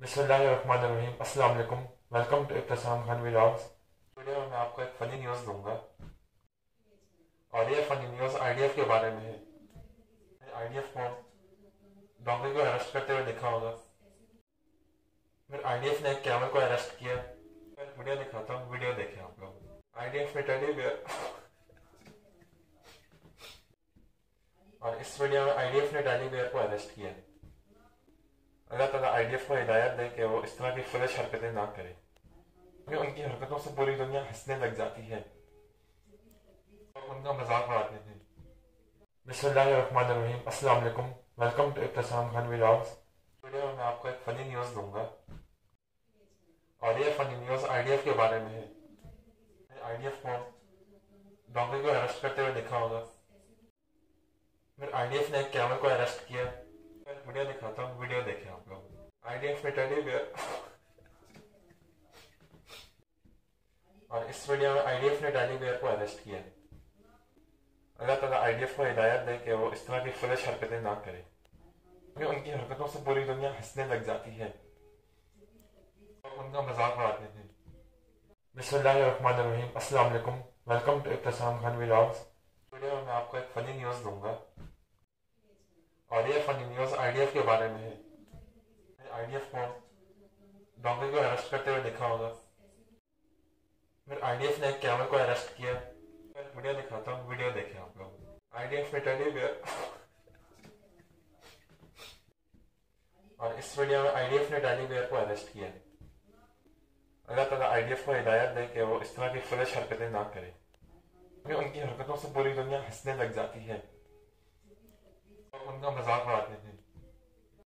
अस्सलाम वालेकुम। Welcome to Ibtasam Khan vlogs video में मैं आपको एक फ़नी न्यूज़ दूँगा। और ये फ़नी न्यूज़ आईडीएफ के बारे में है। आईडीएफ को डोंगरी को अरेस्ट करते हुए देखा होगा। फिर आईडीएफ ने एक कैमल को अरेस्ट किया। मैं वीडियो दिखाता हूँ वीडियो देखें आप लोग। आईडीएफ में टेडी बेयर और इस वीडियो में आईडीएफ ने टेडी बेयर को अरेस्ट किया। अल्लाह ताला आईडीएफ को हिदायत दे कि वो इस तरह की फुलिश हरकतें ना करे क्योंकि उनकी हरकतों से पूरी दुनिया हंसने लग जाती है और उनका मज़ाक उड़ाते हैं बिस्मिल्लाहिर्रहमानिर्रहीम अस्सलाम वालेकुम welcome to Ibtasam Khan vlogs video में आपको एक फ़नी न्यूज़ दूँगा और ये फ़नी न्यूज़ आईडीएफ के बारे में है आईडीएफ को डॉक्टर को अरेस्ट करते हुए देखा होगा फिर आईडीएफ ने एक कैमल को अरेस्ट किया वीडियो दिखाता हूँ, वीडियो देखें आप लोग। आईडीएफ में टेडी और इस वीडियो में आईडीएफ ने बेयर को अरेस्ट किया अल्लाह ताला आईडीएफ को हिदायत दे कि वो इस तरह की फुलिश हरकतें ना करे। क्योंकि उनकी हरकतों से पूरी दुनिया हंसने लग जाती है। और उनका मज़ाक उड़ाते हैं। बिस्मिल्लाहिर्रहमानिर्रहीम। अस्सलाम वालेकुम welcome to Ibtasam Khan vlogs. Video मैं आपको एक फ़नी न्यूज़ दूँगा। और ये फ़नी आईडीएफ के बारे में है। आईडीएफ को डोंगरी को अरेस्ट करते हुए देखा होगा। फिर आईडीएफ ने एक कैमल को अरेस्ट किया। वीडियो दिखाता हूँ वीडियो देखें आप लोग। आईडीएफ में टेडी बेयर और इस वीडियो में आईडीएफ ने टेडी बेयर को अरेस्ट किया। अल्लाह ताला आईडीएफ को हिदायत दे कि वो इस तरह की फुलिश हरकतें ना करे। उनकी हरकतों से पूरी दुनिया हंसने लग जाती हैं। 我อบคุณท่